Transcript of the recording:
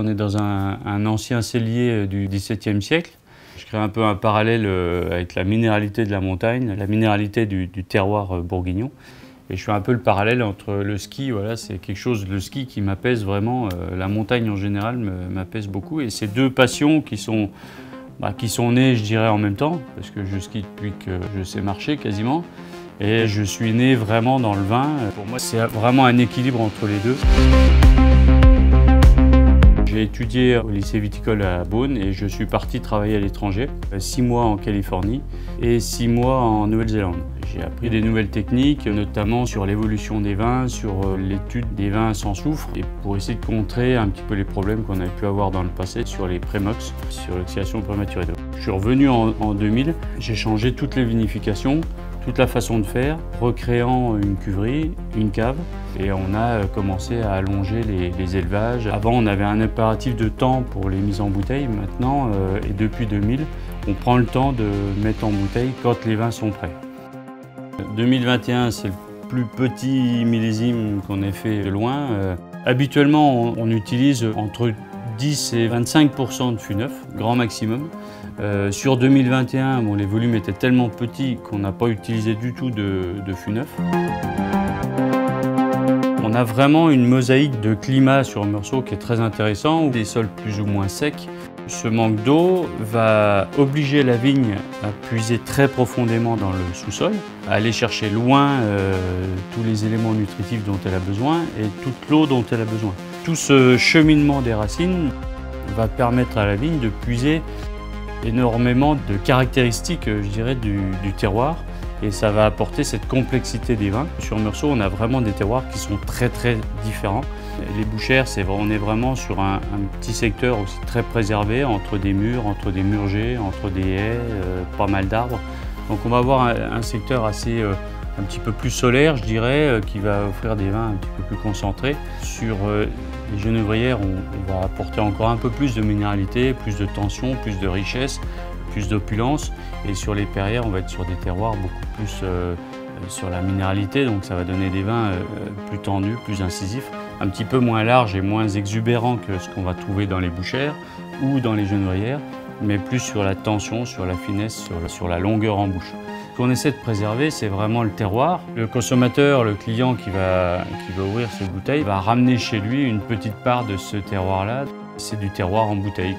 On est dans un, ancien cellier du XVIIe siècle. Je crée un peu un parallèle euh, avec la minéralité de la montagne, la minéralité du, terroir euh, bourguignon. Et je fais un peu le parallèle entre le ski, voilà, c'est quelque chose, le ski qui m'apaise vraiment, euh, la montagne en général m'apaise beaucoup. Et ces deux passions qui sont, bah, qui sont nées, je dirais, en même temps, parce que je skie depuis que je sais marcher quasiment. Et je suis né vraiment dans le vin. Pour moi, c'est vraiment un équilibre entre les deux. J'ai étudié au lycée viticole à Beaune et je suis parti travailler à l'étranger, six mois en Californie et six mois en Nouvelle-Zélande. J'ai appris des nouvelles techniques, notamment sur l'évolution des vins, sur euh, l'étude des vins sans soufre, et pour essayer de contrer un petit peu les problèmes qu'on avait pu avoir dans le passé sur les prémox, sur l'oxydation prématurée d'eau. Je suis revenu en, en 2000, j'ai changé toutes les vinifications, toute la façon de faire, recréant une cuverie, une cave, et on a euh, commencé à allonger les, élevages. Avant, on avait un impératif de temps pour les mises en bouteille. Maintenant, euh, et depuis 2000, on prend le temps de mettre en bouteille quand les vins sont prêts. 2021, c'est le plus petit millésime qu'on ait fait de loin. Euh, habituellement, on utilise entre 10 et 25% de fût neuf, grand maximum. Euh, sur 2021, bon, les volumes étaient tellement petits qu'on n'a pas utilisé du tout de, fût neuf. On a vraiment une mosaïque de climat sur Meursault qui est très intéressant, des sols plus ou moins secs. Ce manque d'eau va obliger la vigne à puiser très profondément dans le sous-sol, à aller chercher loin euh, tous les éléments nutritifs dont elle a besoin et toute l'eau dont elle a besoin. Tout ce cheminement des racines va permettre à la vigne de puiser énormément de caractéristiques, je dirais, du, terroir et ça va apporter cette complexité des vins. Sur Meursault, on a vraiment des terroirs qui sont très très différents. Les bouchères, c'est on est vraiment sur un, petit secteur aussi très préservé, entre des murs, entre des murgés, entre des haies, euh, pas mal d'arbres. Donc on va avoir un, secteur euh, un petit peu plus solaire, je dirais, euh, qui va offrir des vins un petit peu plus concentrés. Sur les genévrières, on, va apporter encore un peu plus de minéralité, plus de tension, plus de richesse, plus d'opulence. Et sur les perrières, on va être sur des terroirs beaucoup plus euh, sur la minéralité, donc ça va donner des vins euh, plus tendus, plus incisifs, un petit peu moins larges et moins exubérants que ce qu'on va trouver dans les bouchères ou dans les genévrières, mais plus sur la tension, sur la finesse, sur la longueur en bouche. Qu'on essaie de préserver, c'est vraiment le terroir. Le consommateur, le client qui va, qui va ouvrir ses bouteilles, va ramener chez lui une petite part de ce terroir-là. C'est du terroir en bouteille.